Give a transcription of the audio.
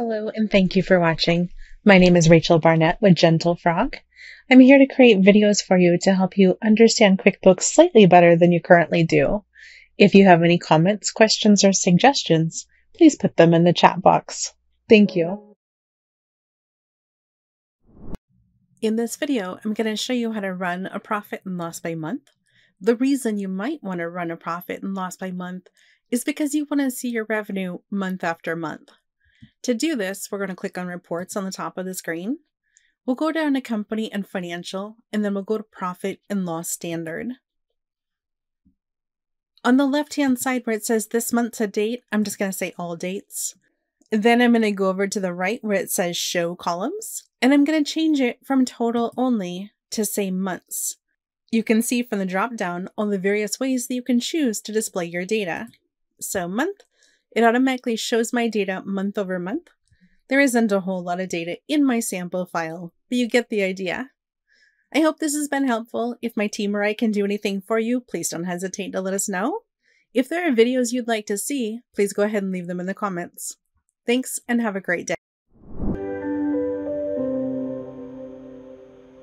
Hello, and thank you for watching. My name is Rachel Barnett with Gentle Frog. I'm here to create videos for you to help you understand QuickBooks slightly better than you currently do. If you have any comments, questions, or suggestions, please put them in the chat box. Thank you. In this video, I'm going to show you how to run a profit and loss by month. The reason you might want to run a profit and loss by month is because you want to see your revenue month after month. To do this, we're going to click on reports on the top of the screen. We'll go down to company and financial, and then we'll go to profit and loss standard. On the left hand side where it says this month to date, I'm just going to say all dates. Then I'm going to go over to the right where it says show columns, and I'm going to change it from total only to say months. You can see from the drop down all the various ways that you can choose to display your data. So month, it automatically shows my data month over month. There isn't a whole lot of data in my sample file, but you get the idea. I hope this has been helpful. If my team or I can do anything for you, please don't hesitate to let us know. If there are videos you'd like to see, please go ahead and leave them in the comments. Thanks and have a great day.